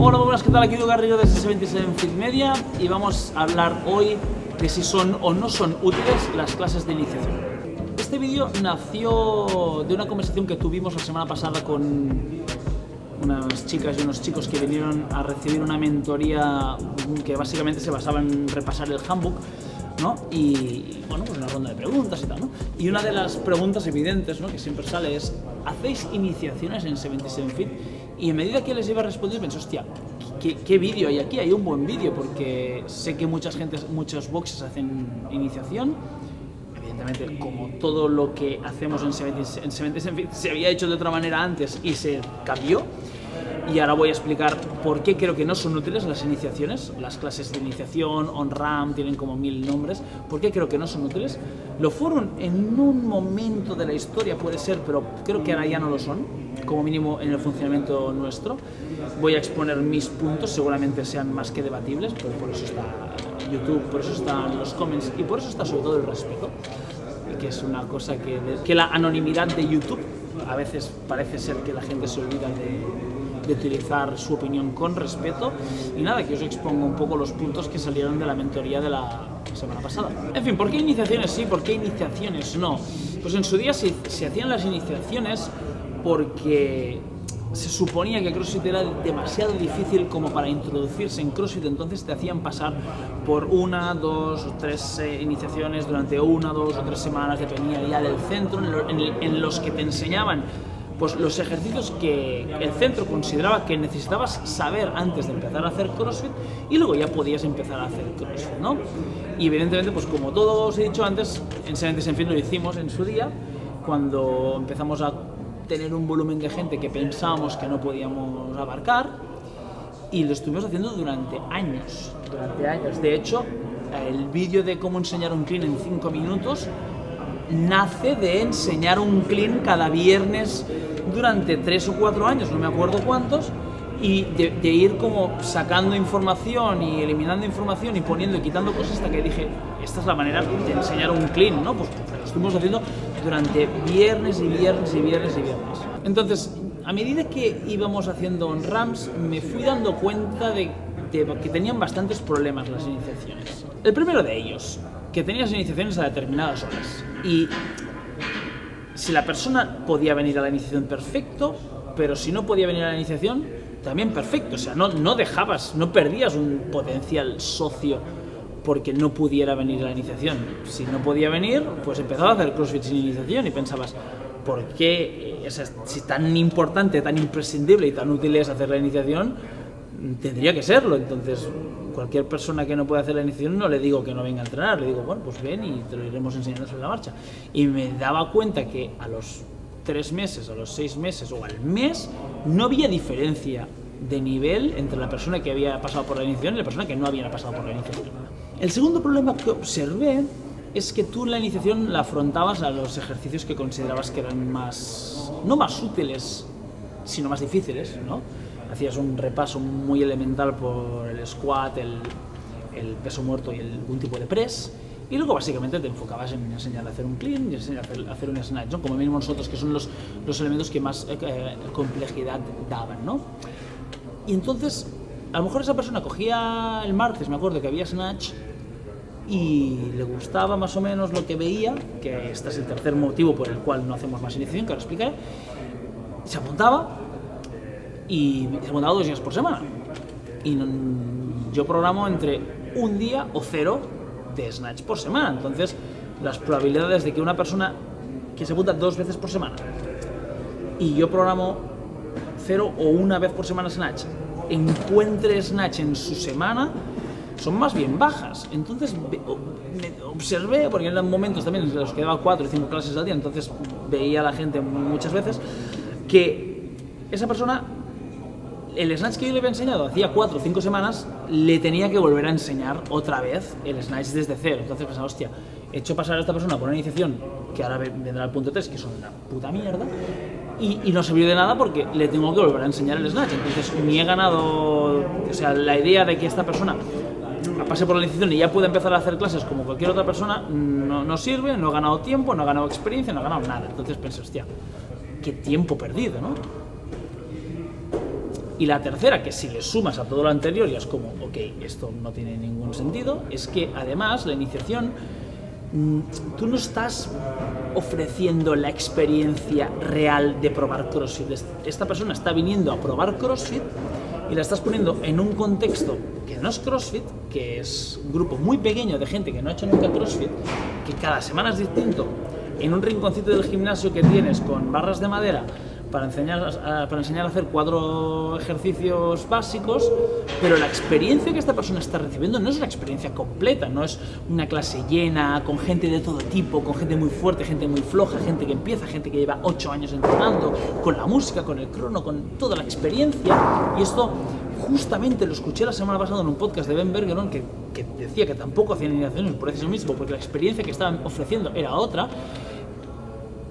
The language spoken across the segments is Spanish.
Hola, buenas, ¿qué tal? Aquí Hugo Garrido de 77 Fit Media y vamos a hablar hoy de si son o no son útiles las clases de iniciación. Este vídeo nació de una conversación que tuvimos la semana pasada con unas chicas y unos chicos que vinieron a recibir una mentoría que básicamente se basaba en repasar el handbook ¿no? Y bueno, pues una ronda de preguntas y tal, ¿no? Y una de las preguntas evidentes, ¿no? Que siempre sale es, ¿hacéis iniciaciones en 77 Fit? Y a medida que les iba respondiendo pensé, hostia, ¿qué, qué vídeo hay aquí? Hay un buen vídeo porque sé que muchas gentes, muchos boxes hacen iniciación. Evidentemente, como todo lo que hacemos en 77 Fit se había hecho de otra manera antes y se cambió y ahora voy a explicar por qué creo que no son útiles las iniciaciones, las clases de iniciación, on-ram, tienen como mil nombres, por qué creo que no son útiles. Lo fueron en un momento de la historia, puede ser, pero creo que ahora ya no lo son, como mínimo en el funcionamiento nuestro. Voy a exponer mis puntos, seguramente sean más que debatibles, pero por eso está YouTube, por eso están los comments y por eso está sobre todo el respeto, que es una cosa que, que la anonimidad de YouTube a veces parece ser que la gente se olvida de de utilizar su opinión con respeto y nada, que os expongo un poco los puntos que salieron de la mentoría de la semana pasada. En fin, ¿por qué iniciaciones sí? ¿Por qué iniciaciones no? Pues en su día se, se hacían las iniciaciones porque se suponía que CrossFit era demasiado difícil como para introducirse en CrossFit, entonces te hacían pasar por una, dos o tres eh, iniciaciones durante una, dos o tres semanas, dependía ya del centro, en, en los que te enseñaban pues los ejercicios que el centro consideraba que necesitabas saber antes de empezar a hacer CrossFit y luego ya podías empezar a hacer CrossFit, ¿no? Y evidentemente, pues como todos he dicho antes, en Sementes en Fin lo hicimos en su día, cuando empezamos a tener un volumen de gente que pensábamos que no podíamos abarcar y lo estuvimos haciendo durante años, durante años. De hecho, el vídeo de cómo enseñar un clean en 5 minutos nace de enseñar un clean cada viernes durante tres o cuatro años, no me acuerdo cuántos, y de, ir como sacando información y eliminando información y poniendo y quitando cosas hasta que dije, esta es la manera de enseñar un clean, ¿no? Pues, lo estuvimos haciendo durante viernes y viernes y viernes y viernes. Entonces, a medida que íbamos haciendo on rams, me fui dando cuenta de, de que tenían bastantes problemas las iniciaciones. El primero de ellos, que tenías iniciaciones a determinadas horas. Y si la persona podía venir a la iniciación, perfecto, pero si no podía venir a la iniciación, también perfecto. O sea, no, no dejabas, no perdías un potencial socio porque no pudiera venir a la iniciación. Si no podía venir, pues empezaba a hacer CrossFit sin iniciación y pensabas, ¿por qué, es si tan importante, tan imprescindible y tan útil es hacer la iniciación, tendría que serlo? Entonces, cualquier persona que no pueda hacer la iniciación no le digo que no venga a entrenar, le digo, bueno, pues ven y te lo iremos enseñando sobre la marcha. Y me daba cuenta que a los tres meses, a los seis meses o al mes no había diferencia de nivel entre la persona que había pasado por la iniciación y la persona que no había pasado por la iniciación. El segundo problema que observé es que tú la iniciación la afrontabas a los ejercicios que considerabas que eran más, no más útiles, sino más difíciles, ¿no? Hacías un repaso muy elemental por el squat, el, peso muerto y un tipo de press, y luego básicamente te enfocabas en enseñar a hacer un clean y enseñar a hacer, un snatch, ¿no? como mínimo nosotros, que son los, los elementos que más eh, eh, complejidad daban. ¿no? Y entonces, a lo mejor esa persona cogía el martes, me acuerdo que había snatch, y le gustaba más o menos lo que veía, que este es el tercer motivo por el cual no hacemos más iniciación, que ahora explicaré, se apuntaba y se montaba dos días por semana. Y yo programo entre un día o cero de snatch por semana. Entonces, las probabilidades de que una persona que se apunta dos veces por semana y yo programo cero o una vez por semana snatch encuentre snatch en su semana son más bien bajas. Entonces me observé, porque eran momentos también en los que daba cuatro o cinco clases al día, entonces veía a la gente muchas veces, que esa persona el snatch que yo le había enseñado hacía cuatro o cinco semanas, le tenía que volver a enseñar otra vez el snatch desde cero. Entonces pensaba, hostia, he hecho pasar a esta persona por una iniciación que ahora vendrá al punto 3, que son una puta mierda, y, y, no sirvió de nada porque le tengo que volver a enseñar el snatch. Entonces ni he ganado, o sea, la idea de que esta persona pase por la iniciación y ya pueda empezar a hacer clases como cualquier otra persona, no, no sirve, no ha ganado tiempo, no ha ganado experiencia, no ha ganado nada. Entonces pensé, hostia, qué tiempo perdido, ¿no? Y la tercera, que si le sumas a todo lo anterior ya es como, ok, esto no tiene ningún sentido, es que además la iniciación, mm, tú no estás ofreciendo la experiencia real de probar CrossFit. Esta persona está viniendo a probar CrossFit y la estás poniendo en un contexto que no es CrossFit, que es un grupo muy pequeño de gente que no ha hecho nunca CrossFit, que cada semana es distinto, en un rinconcito del gimnasio que tienes con barras de madera, para enseñar, a, para enseñar a hacer cuatro ejercicios básicos, pero la experiencia que esta persona está recibiendo no es una experiencia completa, no es una clase llena, con gente de todo tipo, con gente muy fuerte, gente muy floja, gente que empieza, gente que lleva ocho años entrenando, con la música, con el crono, con toda la experiencia, y esto justamente lo escuché la semana pasada en un podcast de Ben Bergeron que, que decía que tampoco hacían iniciaciones por eso mismo, porque la experiencia que estaban ofreciendo era otra,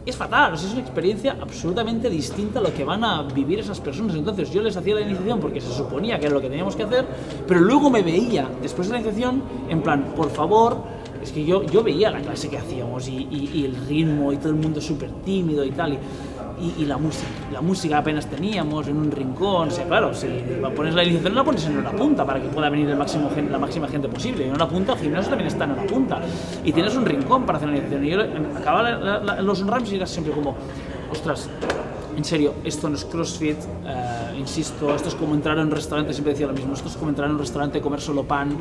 es fatal, es una experiencia absolutamente distinta a lo que van a vivir esas personas. Entonces yo les hacía la iniciación porque se suponía que era lo que teníamos que hacer, pero luego me veía, después de la iniciación, en plan, por favor, es que yo, yo veía la clase que hacíamos y, y el ritmo y todo el mundo súper tímido y tal. Y, y, la música. La música apenas teníamos en un rincón. O sea, claro, si pones la iniciación, la pones en una punta para que pueda venir el máximo, la máxima gente posible. En una punta, el gimnasio también está en una punta. Y tienes un rincón para hacer la iniciación. Y yo acababa los rams y era siempre como, ostras, en serio, esto no es CrossFit, eh, insisto, esto es como entrar en un restaurante, siempre decía lo mismo, esto es como entrar en un restaurante, comer solo pan,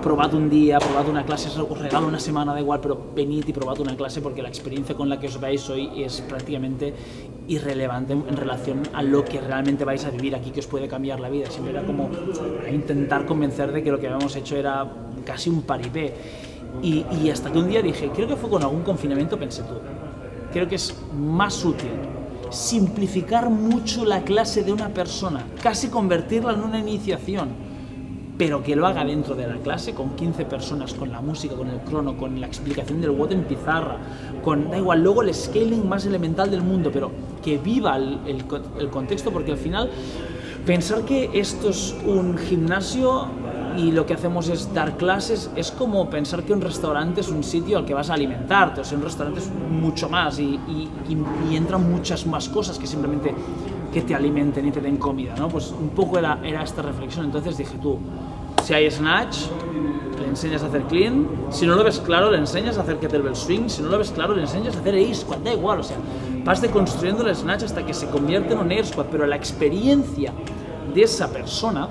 probad un día, probad una clase, os regalo una semana, da igual, pero venid y probad una clase porque la experiencia con la que os veáis hoy es prácticamente irrelevante en relación a lo que realmente vais a vivir aquí, que os puede cambiar la vida. Siempre era como intentar convencer de que lo que habíamos hecho era casi un paripé. Y, y hasta que un día dije, creo que fue con algún confinamiento, pensé tú, creo que es más útil simplificar mucho la clase de una persona, casi convertirla en una iniciación, pero que lo haga dentro de la clase con 15 personas, con la música, con el crono, con la explicación del WOD en pizarra, con, da igual, luego el scaling más elemental del mundo, pero que viva el, el contexto, porque al final pensar que esto es un gimnasio y lo que hacemos es dar clases, es como pensar que un restaurante es un sitio al que vas a alimentarte, o sea, un restaurante es mucho más y, y, entran muchas más cosas que simplemente que te alimenten y te den comida, ¿no? Pues un poco era, era esta reflexión, entonces dije tú, si hay snatch, le enseñas a hacer clean, si no lo ves claro, le enseñas a hacer kettlebell swing, si no lo ves claro, le enseñas a hacer air squat, da igual, o sea, vas deconstruyendo el snatch hasta que se convierte en un air squat, pero la experiencia de esa persona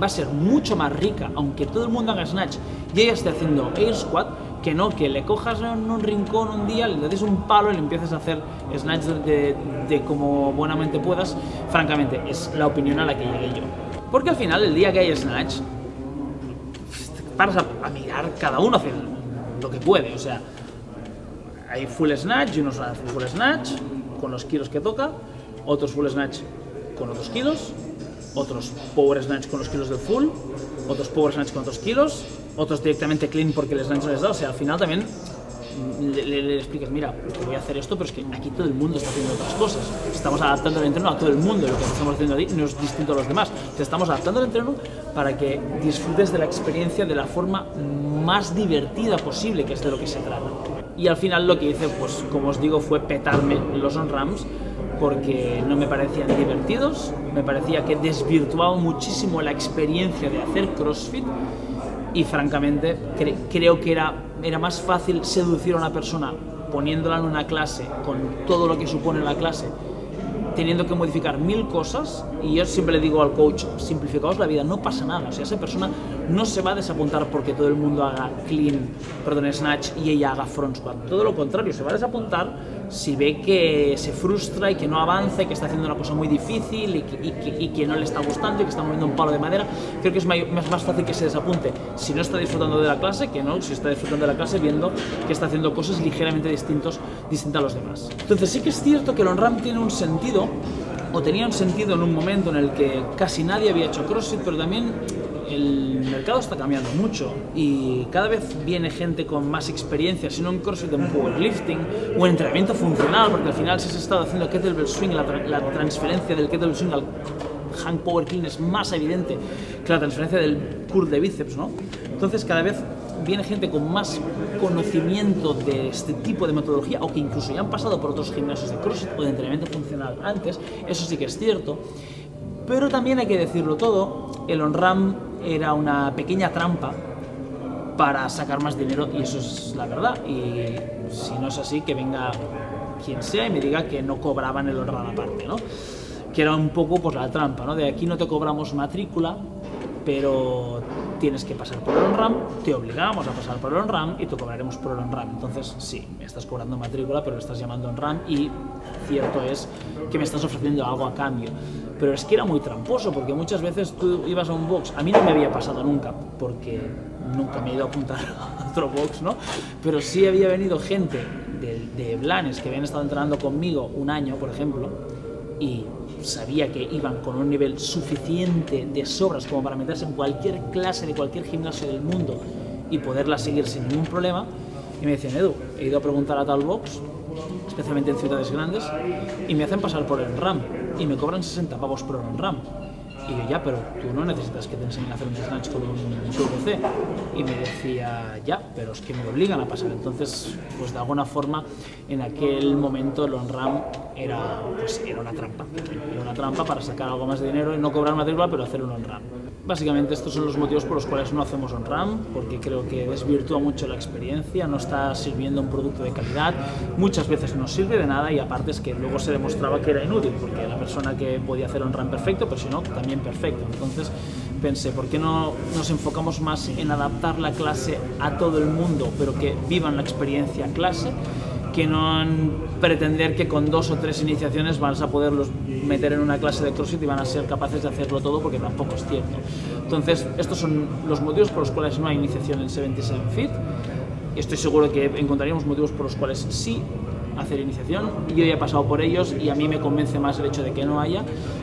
va a ser mucho más rica, aunque todo el mundo haga snatch y ella esté haciendo air squat, que no, que le cojas en un rincón un día, le des un palo y le empieces a hacer snatch de, de, como buenamente puedas. Francamente, es la opinión a la que llegué yo. Porque al final, el día que hay snatch, paras a, mirar cada uno hace lo que puede. O sea, hay full snatch y unos hacen full snatch con los kilos que toca, otros full snatch con otros kilos, otros power snatch con los kilos del full, otros power snatch con otros kilos, otros directamente clean porque el snatch no les da. O sea, al final también le, le, explicas, mira, voy a hacer esto, pero es que aquí todo el mundo está haciendo otras cosas. Estamos adaptando el entreno a todo el mundo. Lo que estamos haciendo ahí no es distinto a los demás. Te estamos adaptando el entreno para que disfrutes de la experiencia de la forma más divertida posible, que es de lo que se trata. Y al final lo que hice, pues como os digo, fue petarme los on-ramps porque no me parecían divertidos, me parecía que desvirtuaba muchísimo la experiencia de hacer CrossFit y francamente creo que era, era más fácil seducir a una persona poniéndola en una clase con todo lo que supone la clase teniendo que modificar mil cosas. Y yo siempre le digo al coach, simplificaos la vida, no pasa nada, o sea, esa persona no se va a desapuntar porque todo el mundo haga clean, perdón, snatch y ella haga front squat, todo lo contrario, se va a desapuntar si ve que se frustra y que no avanza y que está haciendo una cosa muy difícil y que, y que, no le está gustando y que está moviendo un palo de madera, creo que es más, más fácil que se desapunte si no está disfrutando de la clase que no si está disfrutando de la clase viendo que está haciendo cosas ligeramente distintos, distintas a los demás. Entonces sí que es cierto que el on-ramp tiene un sentido o tenía un sentido en un momento en el que casi nadie había hecho CrossFit, pero también el mercado está cambiando mucho y cada vez viene gente con más experiencia, si no en CrossFit, en powerlifting o en entrenamiento funcional, porque al final si has estado haciendo kettlebell swing, la, la transferencia del kettlebell swing al hang power clean es más evidente que la transferencia del curl de bíceps, ¿no? Entonces cada vez viene gente con más conocimiento de este tipo de metodología o que incluso ya han pasado por otros gimnasios de CrossFit o de entrenamiento funcional antes, eso sí que es cierto. Pero también hay que decirlo todo, el on-ram era una pequeña trampa para sacar más dinero y eso es la verdad. Y si no es así, que venga quien sea y me diga que no cobraban el on-ram aparte, ¿no? Que era un poco pues la trampa, ¿no? De aquí no te cobramos matrícula, pero tienes que pasar por el on-ram, te obligamos a pasar por el on-ram y te cobraremos por el on-ram. Entonces, sí, me estás cobrando matrícula, pero lo estás llamando on-ram y cierto es que me estás ofreciendo algo a cambio. Pero es que era muy tramposo, porque muchas veces tú ibas a un box, a mí no me había pasado nunca, porque nunca me he ido a apuntar a otro box, ¿no? Pero sí había venido gente de, de Blanes que habían estado entrenando conmigo un año, por ejemplo, y sabía que iban con un nivel suficiente de sobras como para meterse en cualquier clase de cualquier gimnasio del mundo y poderla seguir sin ningún problema. Y me decían, Edu, he ido a preguntar a tal box, especialmente en ciudades grandes, y me hacen pasar por el RAM y me cobran 60 pavos por el RAM. Y yo, ya, pero tú no necesitas que te enseñen a hacer un snatch con un PVC. Y me decía, ya, pero es que me obligan a pasar. Entonces, pues de alguna forma, en aquel momento el on-ram era, pues, era una trampa. Era una trampa para sacar algo más de dinero y no cobrar matrícula, pero hacer un on-ram. Básicamente estos son los motivos por los cuales no hacemos on-ram, porque creo que desvirtúa mucho la experiencia, no está sirviendo un producto de calidad, muchas veces no sirve de nada y aparte es que luego se demostraba que era inútil, porque la persona que podía hacer on-ram perfecto, pero si no, también perfecto. Entonces pensé, ¿por qué no nos enfocamos más en adaptar la clase a todo el mundo, pero que vivan la experiencia clase? que no en pretender que con dos o tres iniciaciones vas a poderlos meter en una clase de CrossFit y van a ser capaces de hacerlo todo porque tampoco es cierto. Entonces, estos son los motivos por los cuales no hay iniciación en 77 Fit. Estoy seguro que encontraríamos motivos por los cuales sí hacer iniciación. Yo ya he pasado por ellos y a mí me convence más el hecho de que no haya,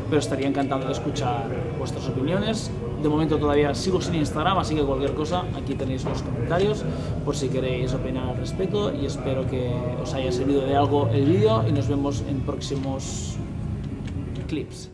pero estaría encantado de escuchar vuestras opiniones de momento todavía sigo sin Instagram, así que cualquier cosa, aquí tenéis los comentarios por si queréis opinar al respecto y espero que os haya servido de algo el vídeo y nos vemos en próximos clips.